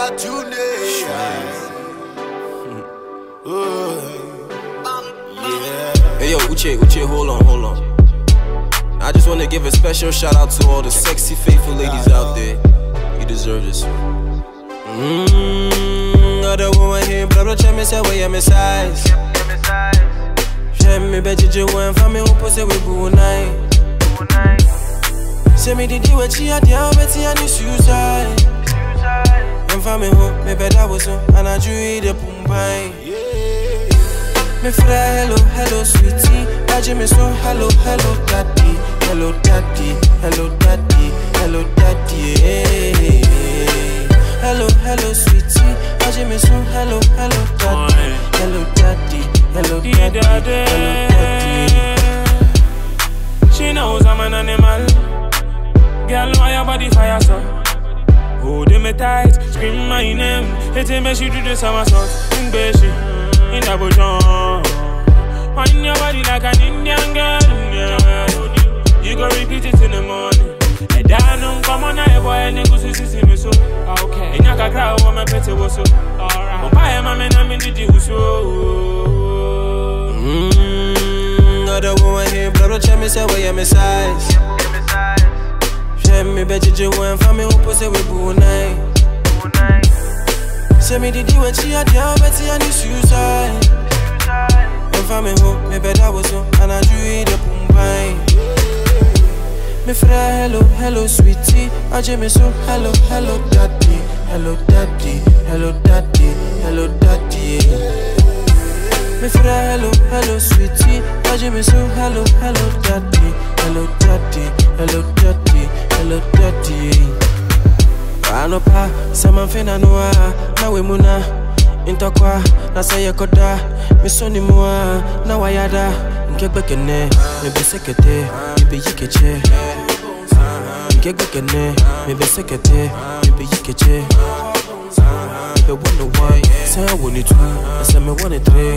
Hey yo, Uche, Uche, hold on, hold on. I just wanna give a special shout out to all the sexy, faithful ladies out there. You deserve this. Mmm, other woman here, blah blah, check me say where I'm size. Check me, bet you just one for me, who pussy it with night. Say me, did you what she had, yeah, bet you had was so, and I drew the boom pine. Me fly hello, hello, sweetie. I me so hello, hello, daddy, hello, daddy, hello, daddy, hello, daddy. Hello, hello, sweetie. I me so hello, hello, daddy, hello, daddy, hello, daddy, hello, daddy. She knows I'm an animal. Girl, why your body fire so? Holding me tight, scream my name. Hitting me, she do the somersault. In Beshi, in the bush. On your body like an Indian girl. Yeah. You go repeat it in the morning. And down, come on, I boy, and go see see me so. Okay. In car, I want my pet was so. Alright. Oh, I am a man, I'm in the so. Mmm, other woman here, blah, check me say where you size. Check me, bet you want for me, who put say we boo night. Say me did you what she had, yeah, bet you any suicide. And for me, who me better was so, and I drew the boom pine. Me fry hello, hello, sweetie. I me so hello, hello, daddy, hello, daddy, hello, daddy, hello, daddy. Me fry hello, hello, sweetie. I me so hello, hello, daddy, hello, daddy, hello, daddy, hello, daddy. Anopa, sama fena noa, na we muna. Intokwa, na say koda, me soni mua, na wayada. Nkegbe kene, oh me oh be oh sekete, me be yikeche. Nkegbe kene, me be sekete, me be yikeche. Me be one to one, say I want it two, I say me want it three.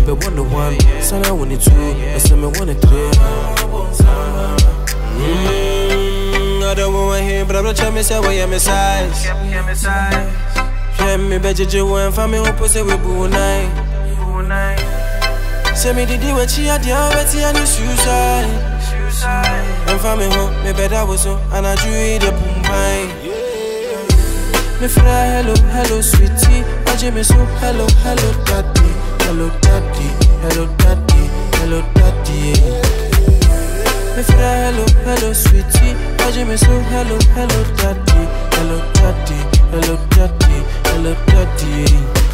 Me be one to one, say I want it two, I say me want it three. Mmm, other woman here, blah blah, tell me say where you size. Yeah, me bet you want for me, who we boo night. Say me did what she had, yeah, bet you any suicide. And for me, ho, me better was so, and I drew the boom pine. Me fly hello, hello, sweetie. I me so hello, hello, daddy, hello, daddy, hello, daddy, hello, daddy. Yeah. Me fly hello, hello, sweetie. I me so hello, hello, daddy, hello, daddy, hello, daddy, hello, daddy.